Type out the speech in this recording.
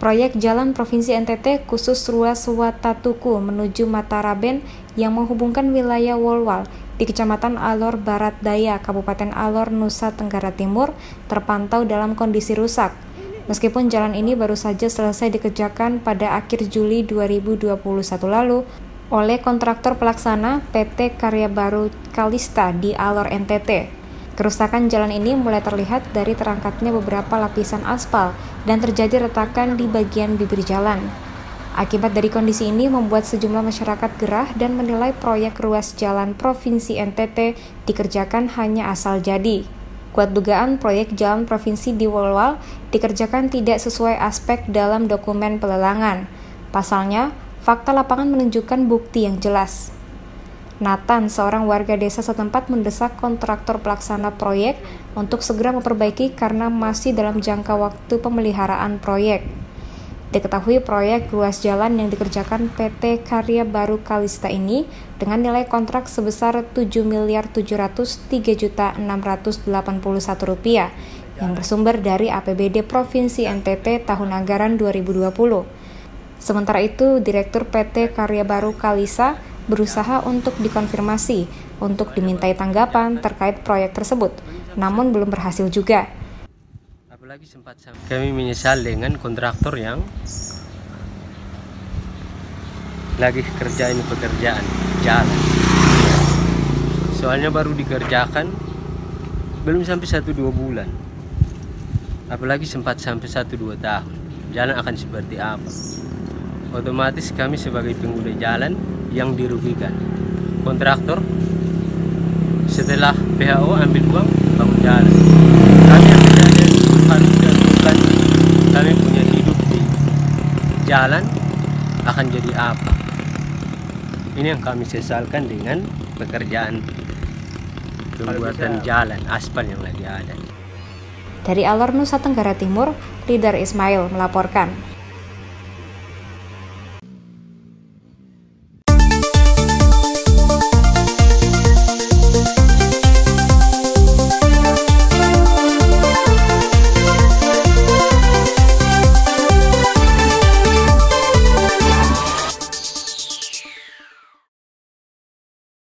proyek jalan Provinsi NTT khusus ruas Watatuku menuju Mataraben yang menghubungkan wilayah Wolwal di Kecamatan Alor Barat Daya, Kabupaten Alor, Nusa Tenggara Timur terpantau dalam kondisi rusak. Meskipun jalan ini baru saja selesai dikerjakan pada akhir Juli 2021 lalu oleh kontraktor pelaksana PT Karya Baru Kalista di Alor NTT. Kerusakan jalan ini mulai terlihat dari terangkatnya beberapa lapisan aspal dan terjadi retakan di bagian bibir jalan. Akibat dari kondisi ini membuat sejumlah masyarakat gerah dan menilai proyek ruas jalan Provinsi NTT dikerjakan hanya asal jadi. Kuat dugaan proyek jalan provinsi di Wolwal dikerjakan tidak sesuai aspek dalam dokumen pelelangan. Pasalnya, fakta lapangan menunjukkan bukti yang jelas. Nathan, seorang warga desa setempat mendesak kontraktor pelaksana proyek untuk segera memperbaiki karena masih dalam jangka waktu pemeliharaan proyek. Diketahui proyek ruas jalan yang dikerjakan PT Karya Baru Kalista ini dengan nilai kontrak sebesar 7 miliar 703 juta 681 rupiah yang bersumber dari APBD Provinsi NTT tahun anggaran 2020. Sementara itu, Direktur PT Karya Baru Kalista berusaha untuk dikonfirmasi untuk dimintai tanggapan terkait proyek tersebut, namun belum berhasil juga. Apalagi sempat kami menyesal dengan kontraktor yang lagi kerja ini pekerjaan jalan. Soalnya baru dikerjakan belum sampai satu dua bulan. Apalagi sempat sampai satu dua tahun. Jalan akan seperti apa? Otomatis kami sebagai pengguna jalan yang dirugikan. Kontraktor setelah PHO ambil uang bangun jalan. Kami ada Tuhan dan bukan kami punya hidup di jalan akan jadi apa? Ini yang kami sesalkan dengan pekerjaan pembuatan jalan aspal yang lagi ada. Dari Alor Nusa Tenggara Timur, Lidar Ismail melaporkan.